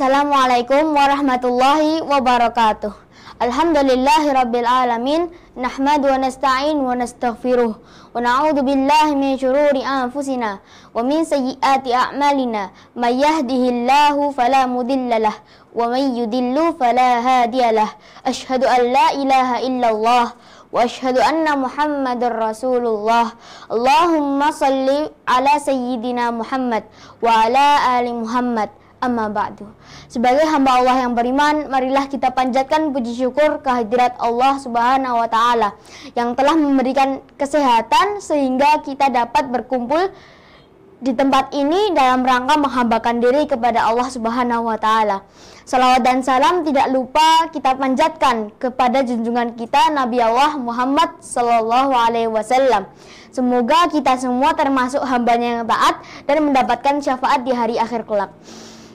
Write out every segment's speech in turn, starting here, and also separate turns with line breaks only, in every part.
Assalamualaikum warahmatullahi wabarakatuh. Alhamdulillahi rabbil alamin nahmadu wa nasta'in wa nastaghfiruh wa na'udzu billahi min syururi anfusina wa min sayyiati a'malina may yahdihillahu fala mudhillalah wa may yudhillu fala hadiyalah asyhadu an la ilaha illallah asyhadu anna muhammadar rasulullah Allahumma salli ala sayyidina Muhammad wa ala ali Muhammad amma ba'du. Sebagai hamba Allah yang beriman, marilah kita panjatkan puji syukur kehadirat Allah Subhanahu wa taala yang telah memberikan kesehatan sehingga kita dapat berkumpul di tempat ini dalam rangka menghambakan diri kepada Allah Subhanahu wa taala. Salawat dan salam tidak lupa kita panjatkan kepada junjungan kita Nabi Allah Muhammad sallallahu alaihi wasallam. Semoga kita semua termasuk hambanya yang taat dan mendapatkan syafaat di hari akhir kelak.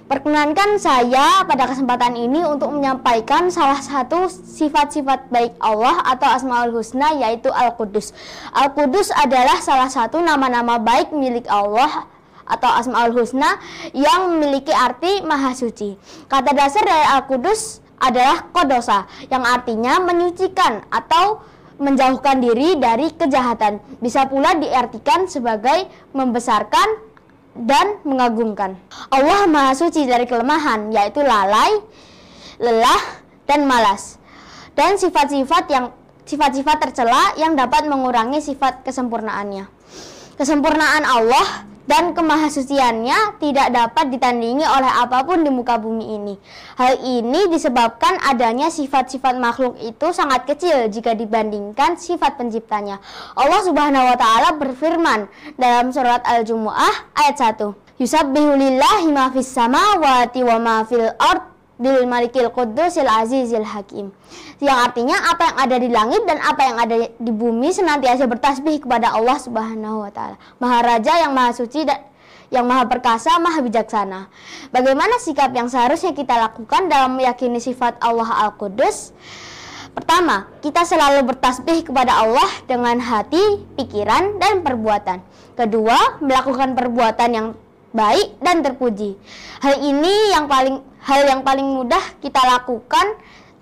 Perkenankan saya pada kesempatan ini untuk menyampaikan salah satu sifat-sifat baik Allah atau Asmaul Husna yaitu Al-Qudus. Al-Qudus adalah salah satu nama-nama baik milik Allah atau Asmaul Husna yang memiliki arti maha suci. Kata dasar dari Al-Qudus adalah kodosa yang artinya menyucikan atau menjauhkan diri dari kejahatan. Bisa pula diartikan sebagai membesarkan dan mengagumkan. Allah Maha Suci dari kelemahan, yaitu lalai, lelah, dan malas. Dan sifat-sifat yang sifat-sifat tercela yang dapat mengurangi sifat kesempurnaannya. Kesempurnaan Allah dan kemahasuciannya tidak dapat ditandingi oleh apa pun di muka bumi ini. Hal ini disebabkan adanya sifat-sifat makhluk itu sangat kecil jika dibandingkan sifat penciptanya. Allah Subhanahu wa taala berfirman dalam surat Al-Jumuah ayat 1. Yusabbihu lillahi ma fis samawati wa ma fil ard bil malikil qudusil azizil hakim yang artinya apa yang ada di langit dan apa yang ada di bumi senantiasa bertasbih kepada Allah Subhanahu wa taala Maharaja yang maha suci dan yang maha perkasa, maha bijaksana. Bagaimana sikap yang seharusnya kita lakukan dalam meyakini sifat Allah Al-Qudus? Pertama, kita selalu bertasbih kepada Allah dengan hati, pikiran, dan perbuatan. Kedua, melakukan perbuatan yang baik dan terpuji. Hal ini yang paling hal yang paling mudah kita lakukan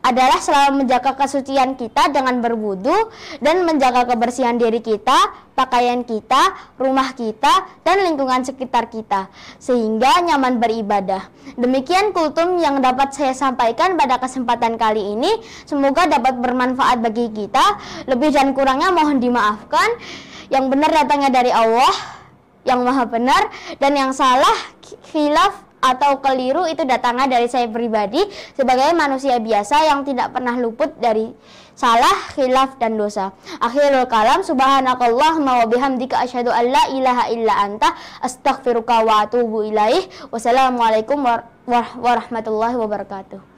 adalah selalu menjaga kesucian kita dengan berwudu dan menjaga kebersihan diri kita, pakaian kita, rumah kita, dan lingkungan sekitar kita, sehingga nyaman beribadah. Demikian kultum yang dapat saya sampaikan pada kesempatan kali ini. Semoga dapat bermanfaat bagi kita. Lebih dan kurangnya mohon dimaafkan. Yang benar datangnya dari Allah, yang maha benar, dan yang salah khilaf atau keliru itu datangnya dari saya pribadi sebagai manusia biasa yang tidak pernah luput dari salah, khilaf dan dosa. Akhirul kalam subhanakallahumma wa bihamdika asyhadu an la ilaha illa anta astaghfiruka wa atubu ilaih. Wassalamualaikum warahmatullahi wabarakatuh.